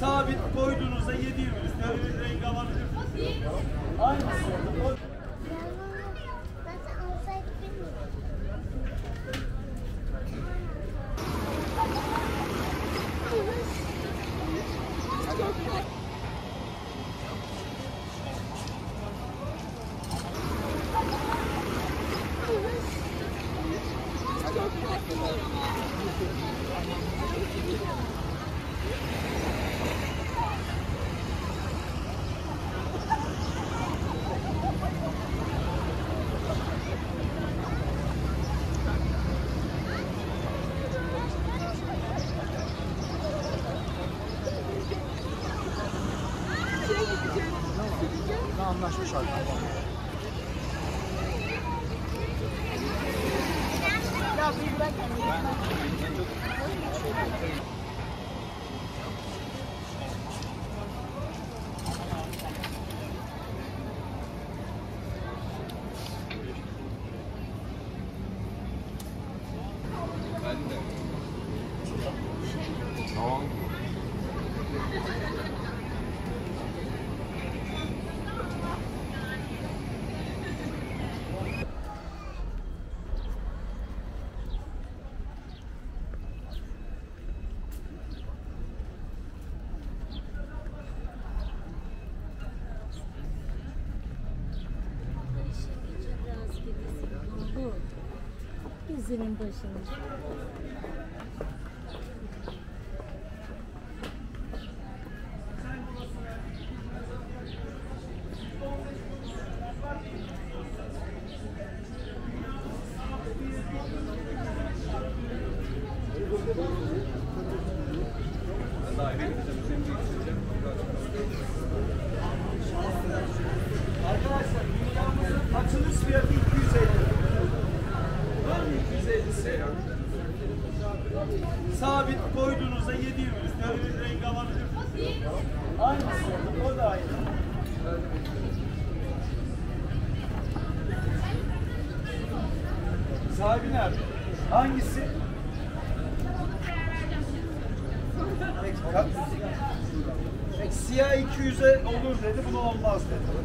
Sabit koyduğunuzda 7 yılınız. Böyle bir renk alabilirsiniz. Aynısı. Anlaşmış artık. Ya bir bırak using in person. Sahibi nerede? Hangisi? Siyah 200'e olur dedi, bunu olmaz dedi.